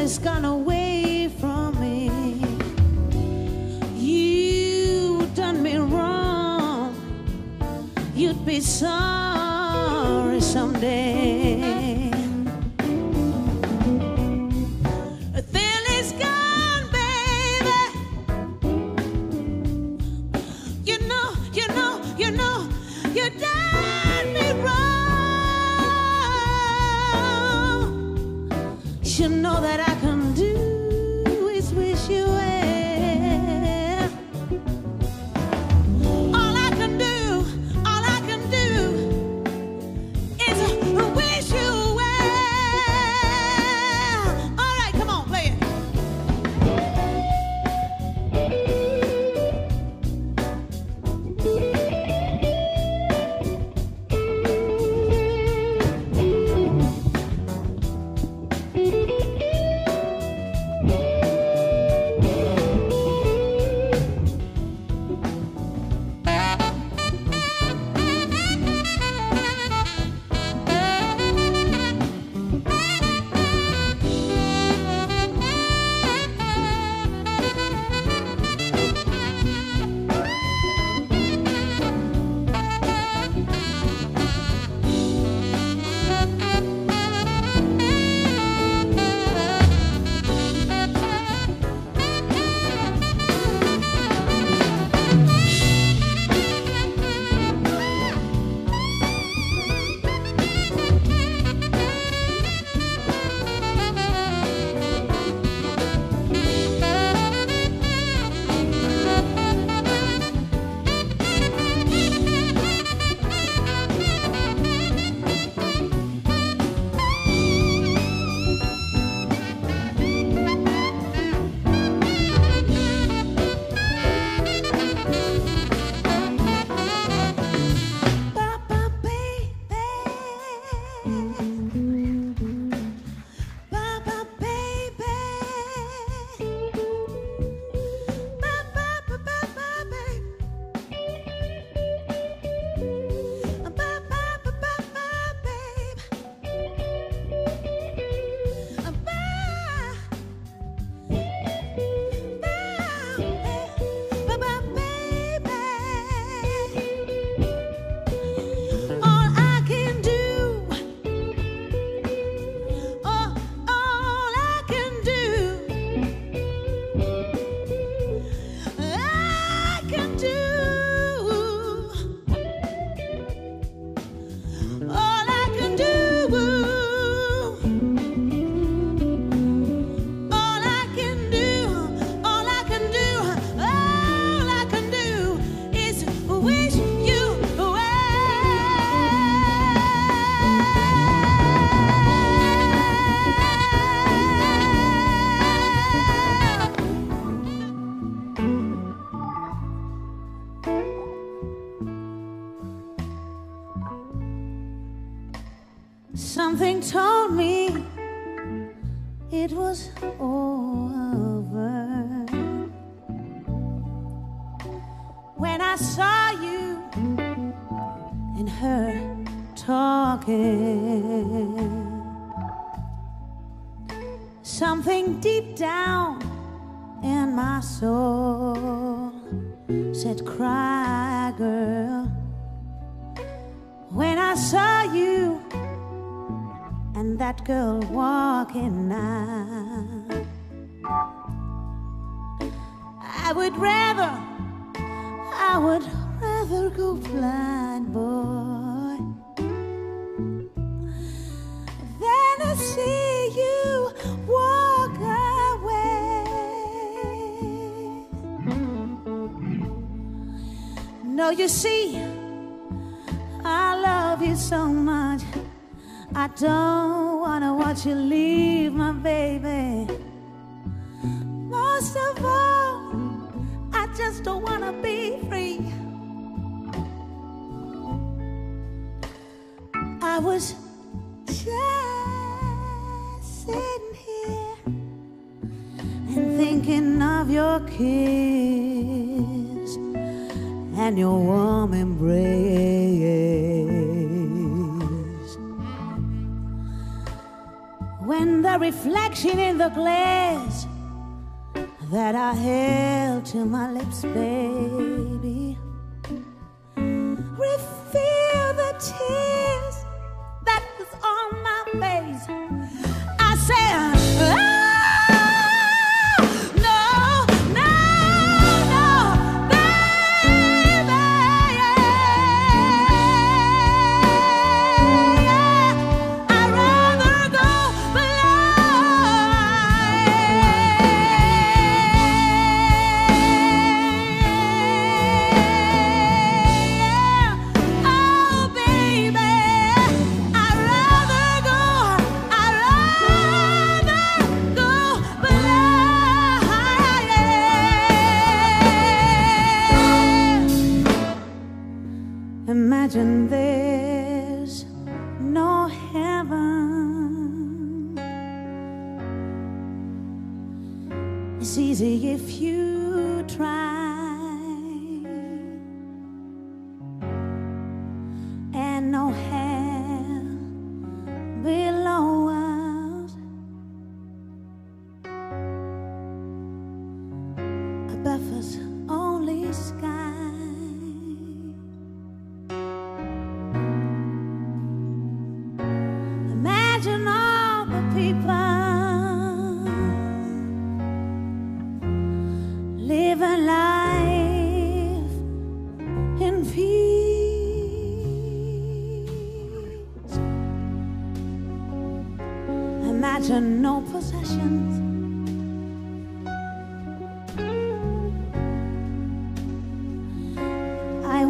Is gone away from me. You done me wrong. You'd be sorry someday. You know, you know, when I saw you and her talking. Something deep down in my soul said, Cry, girl. When I saw you and that girl walking now, I would rather, I would rather go blind, boy, than to see you walk away. No, you see, I love you so much. I don't wanna watch you leave, my baby. Most of all, just don't wanna be free. I was just sitting here and thinking of of your kiss and your warm embrace. When the reflection in the glass that I held to my lips, baby, Imagine there's no heaven. It's easy if you try. And no hell below us. Above us, only sky.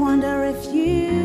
Wonder if you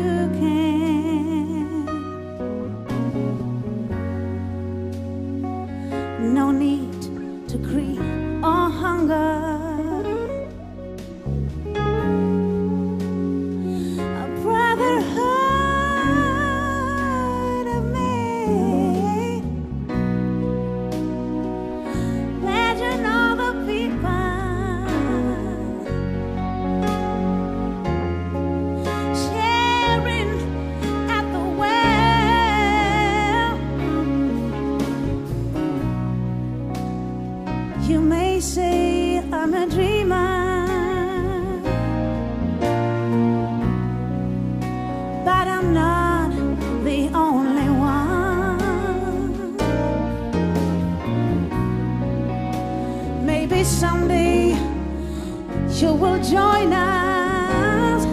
you will join us,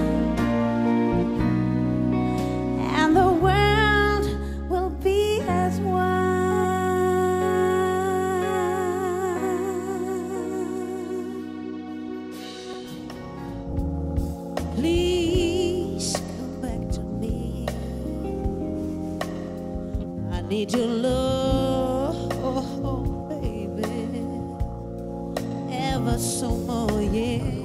and the world will be as one. Please come back to me. I need your love, us some more, yeah.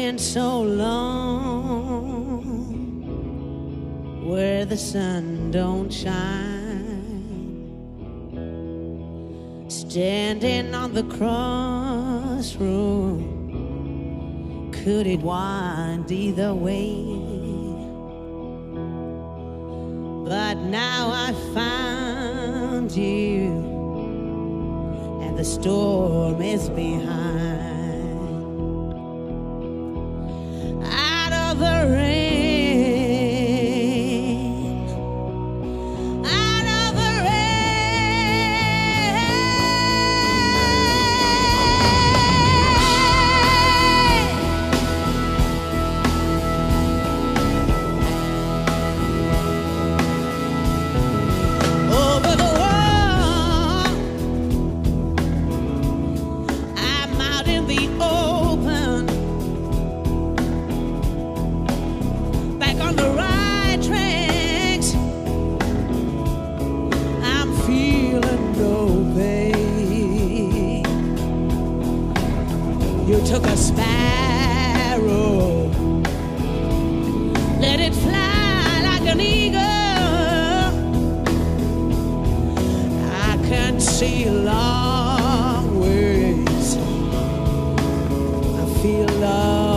Been so long where the sun don't shine, standing on the crossroad. Could it wind either way? But now I found you, and the storm is behind. Took a sparrow, let it fly like an eagle. I can see long ways. I feel love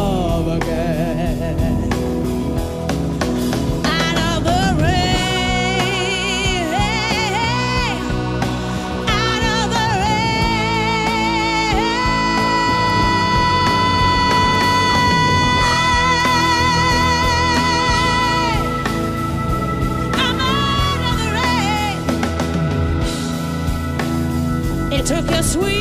sweet